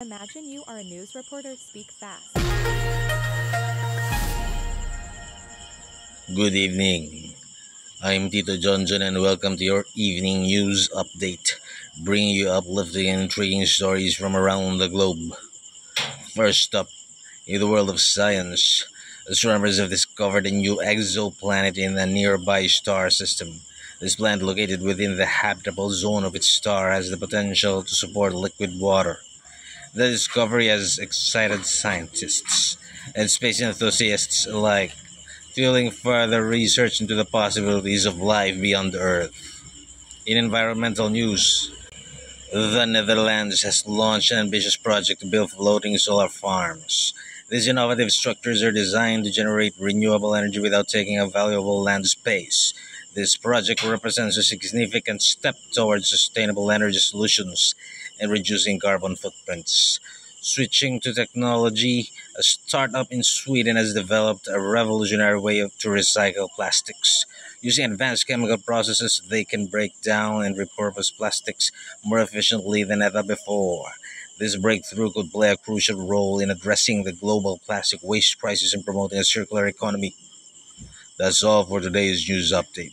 Imagine you are a news reporter, speak fast. Good evening. I'm Tito Johnson and welcome to your evening news update, bringing you uplifting and intriguing stories from around the globe. First up, in the world of science, astronomers have discovered a new exoplanet in a nearby star system. This planet, located within the habitable zone of its star, has the potential to support liquid water. The discovery has excited scientists and space enthusiasts alike, fueling further research into the possibilities of life beyond Earth. In environmental news, the Netherlands has launched an ambitious project to build floating solar farms. These innovative structures are designed to generate renewable energy without taking up valuable land space. This project represents a significant step towards sustainable energy solutions and reducing carbon footprints. Switching to technology, a startup in Sweden has developed a revolutionary way of, to recycle plastics. Using advanced chemical processes, they can break down and repurpose plastics more efficiently than ever before. This breakthrough could play a crucial role in addressing the global plastic waste crisis and promoting a circular economy. That's all for today's news update.